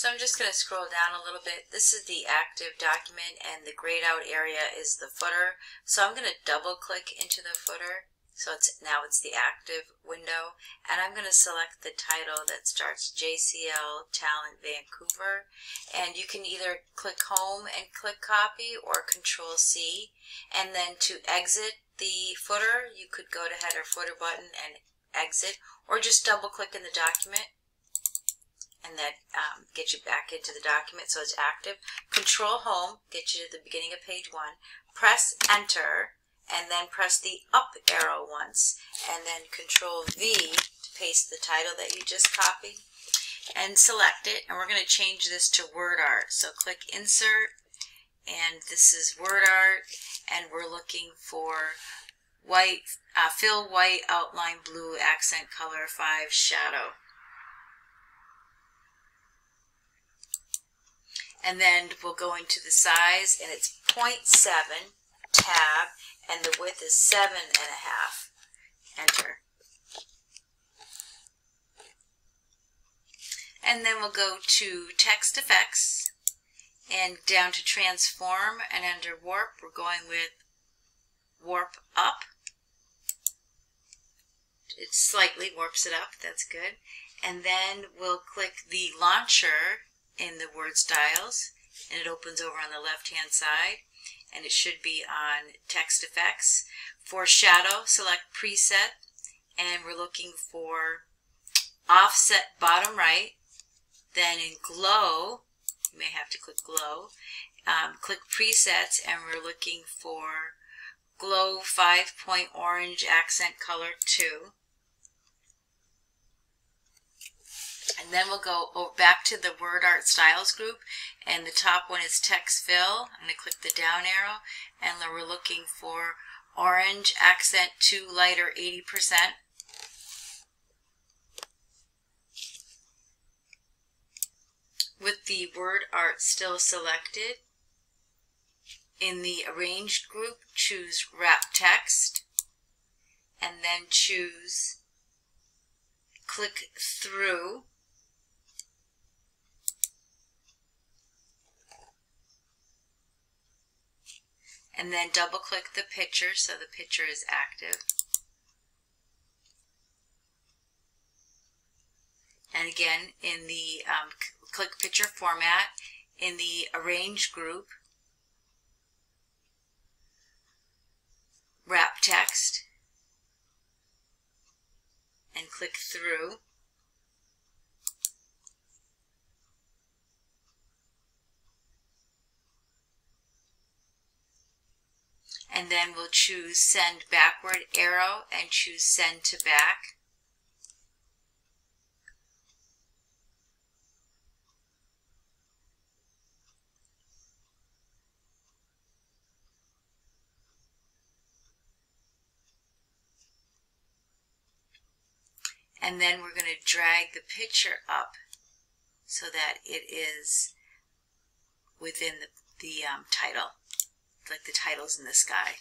So I'm just going to scroll down a little bit. This is the active document and the grayed out area is the footer. So I'm going to double click into the footer. So it's now it's the active window and I'm going to select the title that starts JCL Talent Vancouver and you can either click home and click copy or control C and then to exit the footer you could go to header footer button and exit or just double click in the document and that um, gets you back into the document so it's active. Control home gets you to the beginning of page one. Press enter and then press the up arrow once and then control V to paste the title that you just copied and select it and we're going to change this to word art so click insert and this is word art and we're looking for white uh, fill white outline blue accent color 5 shadow and then we'll go into the size and it's 0.7 tab and the width is seven and a half. Enter. And then we'll go to text effects and down to transform and under warp we're going with warp up. It slightly warps it up that's good. And then we'll click the launcher in the word styles and it opens over on the left hand side and it should be on text effects. For shadow, select preset and we're looking for offset bottom right. Then in glow, you may have to click glow, um, click presets and we're looking for glow 5 point orange accent color 2. And then we'll go back to the Word Art Styles group, and the top one is Text Fill. I'm going to click the down arrow, and we're looking for Orange Accent 2 Lighter 80%. With the Word Art still selected, in the Arranged group, choose Wrap Text, and then choose Click Through and then double click the picture so the picture is active. And again, in the um, click picture format, in the arrange group, wrap text, and click through. And then we'll choose send backward arrow and choose send to back. And then we're going to drag the picture up so that it is within the, the um, title like the titles in the sky.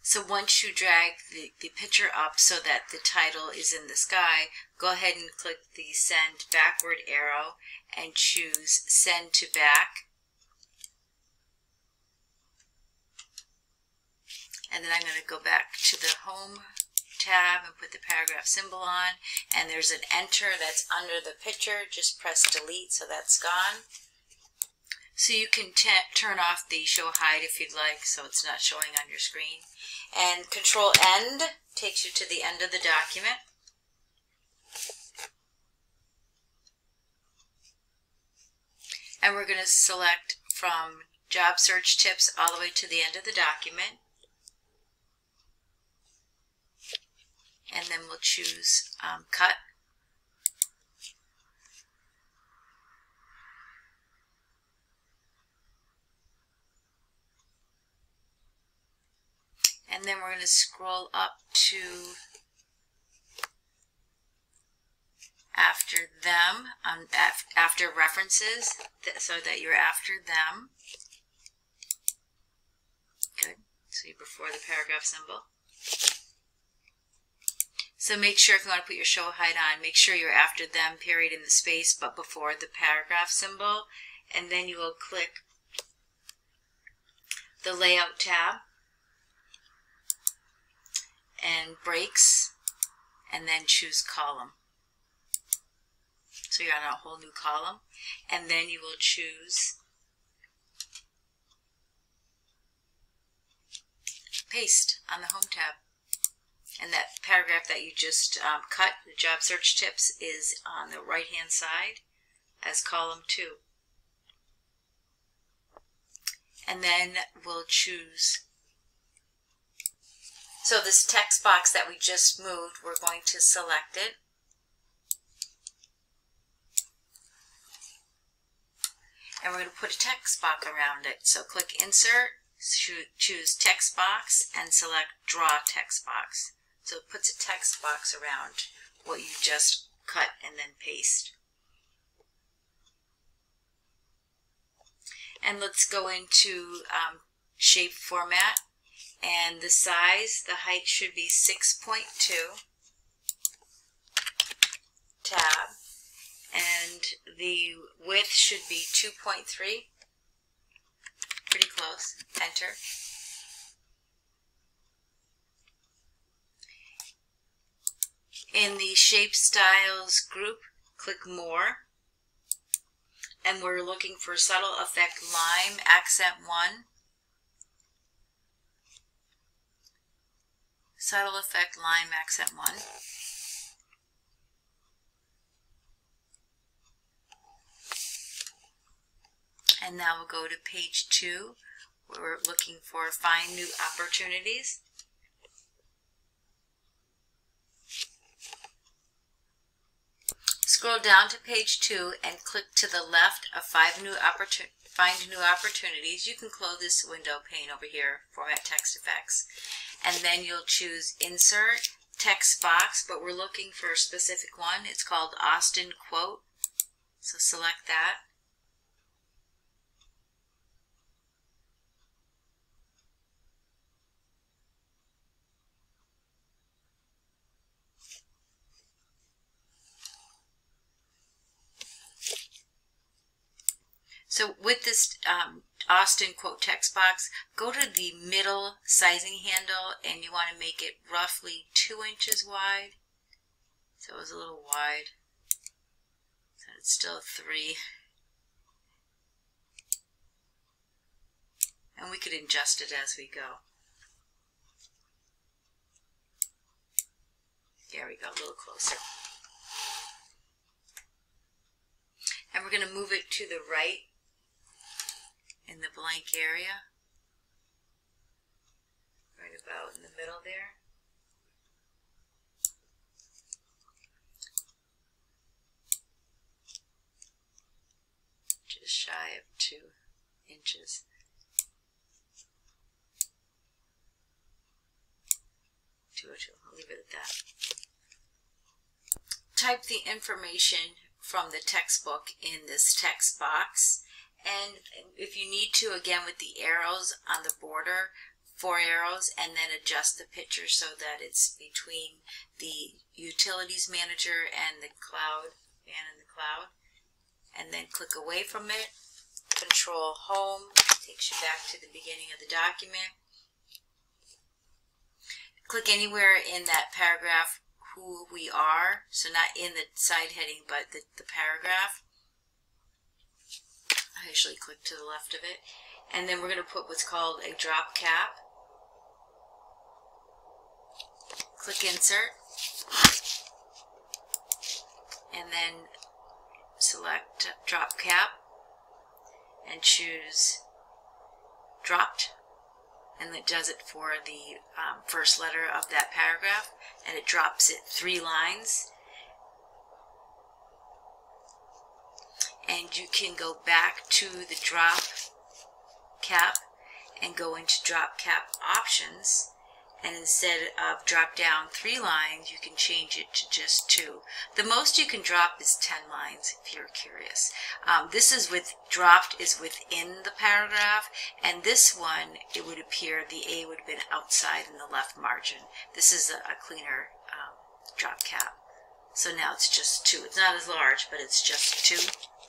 So once you drag the, the picture up so that the title is in the sky, go ahead and click the send backward arrow and choose send to back. And then I'm going to go back to the home tab and put the paragraph symbol on. And there's an enter that's under the picture. Just press delete so that's gone. So you can turn off the show hide if you'd like so it's not showing on your screen. And control end takes you to the end of the document. And we're going to select from job search tips all the way to the end of the document. And then we'll choose um, cut. And then we're going to scroll up to after them, um, after references, so that you're after them. Good. So you before the paragraph symbol. So make sure if you want to put your show height on, make sure you're after them period in the space, but before the paragraph symbol. And then you will click the layout tab and breaks and then choose column. So you're on a whole new column and then you will choose paste on the home tab. And that paragraph that you just um, cut, the job search tips, is on the right hand side as column 2. And then we'll choose. So this text box that we just moved, we're going to select it. And we're going to put a text box around it. So click Insert, choose Text Box, and select Draw Text Box. So it puts a text box around what you just cut and then paste. And let's go into um, shape format. And the size, the height should be 6.2 tab. And the width should be 2.3. Pretty close. Enter. In the Shape Styles group, click More. And we're looking for Subtle Effect Lime Accent 1. Subtle Effect max at 1. And now we'll go to page 2, where we're looking for Find New Opportunities. Scroll down to page 2 and click to the left of five new Find New Opportunities. You can close this window pane over here, Format Text Effects. And then you'll choose Insert, Text Box, but we're looking for a specific one. It's called Austin Quote. So select that. So with this um, Austin quote text box, go to the middle sizing handle and you want to make it roughly two inches wide. So it was a little wide. So it's still three. And we could adjust it as we go. There we go, a little closer. And we're going to move it to the right in the blank area, right about in the middle there. Just shy of two inches. Two or two, I'll leave it at that. Type the information from the textbook in this text box and if you need to, again with the arrows on the border, four arrows, and then adjust the picture so that it's between the utilities manager and the cloud, and in the cloud. And then click away from it, control home, takes you back to the beginning of the document. Click anywhere in that paragraph who we are, so not in the side heading, but the, the paragraph I usually click to the left of it. And then we're going to put what's called a drop cap. Click insert. And then select drop cap and choose dropped and it does it for the um, first letter of that paragraph and it drops it three lines and you can go back to the drop cap and go into drop cap options. And instead of drop down three lines you can change it to just two. The most you can drop is 10 lines if you're curious. Um, this is with dropped is within the paragraph. And this one it would appear the A would have been outside in the left margin. This is a, a cleaner um, drop cap. So now it's just two. It's not as large, but it's just two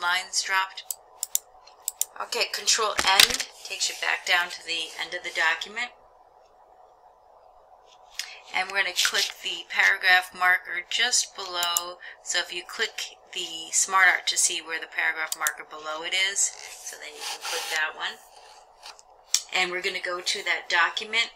lines dropped. Okay, Control End takes you back down to the end of the document. And we're going to click the paragraph marker just below. So if you click the SmartArt to see where the paragraph marker below it is, so then you can click that one. And we're going to go to that document,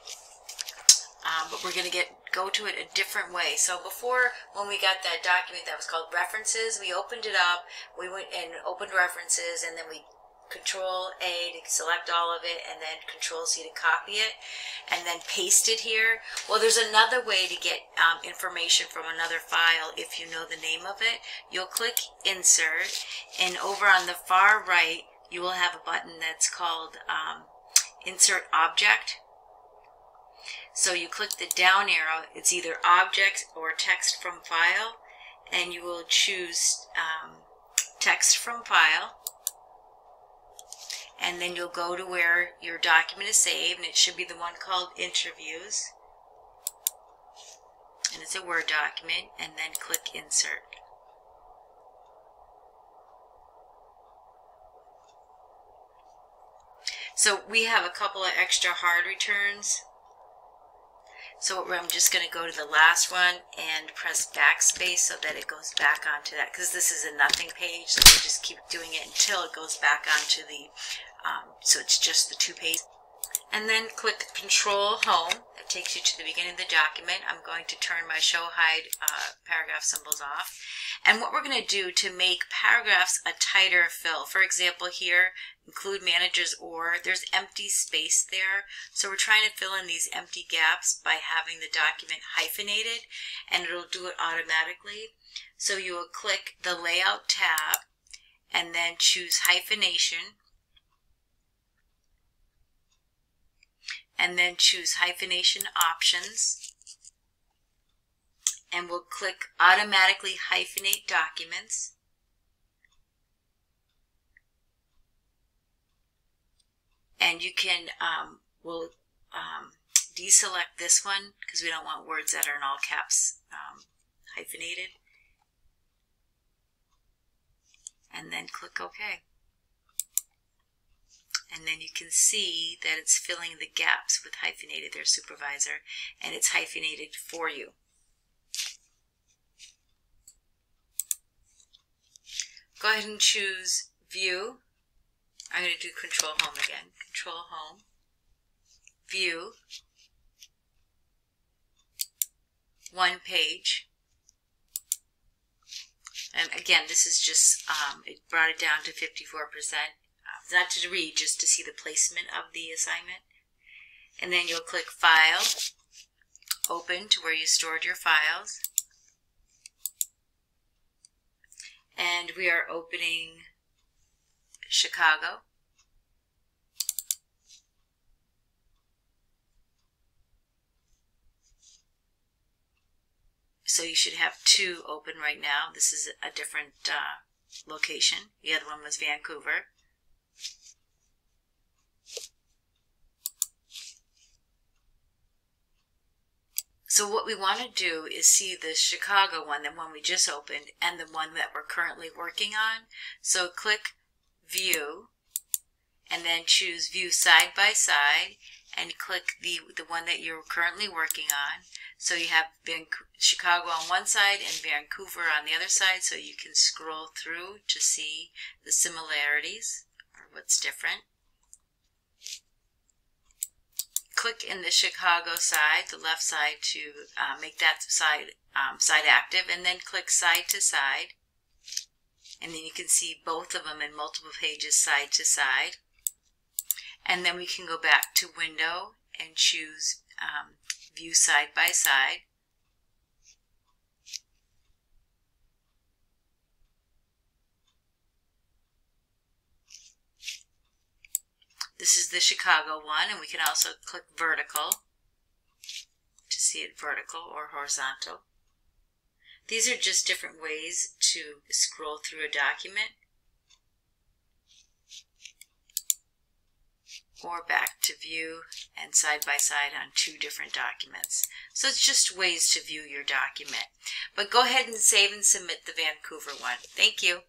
um, but we're going to get go to it a different way. So before, when we got that document that was called references, we opened it up, we went and opened references, and then we Control A to select all of it, and then Control C to copy it, and then paste it here. Well, there's another way to get um, information from another file if you know the name of it. You'll click Insert, and over on the far right, you will have a button that's called um, Insert Object. So you click the down arrow, it's either Object or Text from File, and you will choose um, Text from File and then you'll go to where your document is saved and it should be the one called interviews and it's a Word document and then click insert. So we have a couple of extra hard returns. So I'm just going to go to the last one and press backspace so that it goes back onto that because this is a nothing page so we just keep doing it until it goes back onto the um, so it's just the two pages. And then click Control Home. That takes you to the beginning of the document. I'm going to turn my show hide uh, paragraph symbols off. And what we're going to do to make paragraphs a tighter fill, for example here, include managers or, there's empty space there. So we're trying to fill in these empty gaps by having the document hyphenated and it'll do it automatically. So you will click the Layout tab and then choose hyphenation and then choose hyphenation options. And we'll click automatically hyphenate documents. And you can um, we'll um, deselect this one because we don't want words that are in all caps um, hyphenated. And then click OK and then you can see that it's filling the gaps with hyphenated their supervisor and it's hyphenated for you. Go ahead and choose view. I'm going to do control home again. Control home, view, one page. And again, this is just, um, it brought it down to 54% not to read, just to see the placement of the assignment. And then you'll click File, Open to where you stored your files. And we are opening Chicago. So you should have two open right now. This is a different uh, location. The other one was Vancouver. So what we want to do is see the Chicago one, the one we just opened, and the one that we're currently working on. So click View, and then choose View Side by Side, and click the, the one that you're currently working on. So you have Chicago on one side and Vancouver on the other side, so you can scroll through to see the similarities or what's different click in the Chicago side, the left side, to uh, make that side um, side active, and then click side to side. And then you can see both of them in multiple pages side to side. And then we can go back to Window and choose um, View Side by Side. This is the Chicago one, and we can also click vertical to see it vertical or horizontal. These are just different ways to scroll through a document. or back to view and side by side on two different documents. So it's just ways to view your document. But go ahead and save and submit the Vancouver one. Thank you.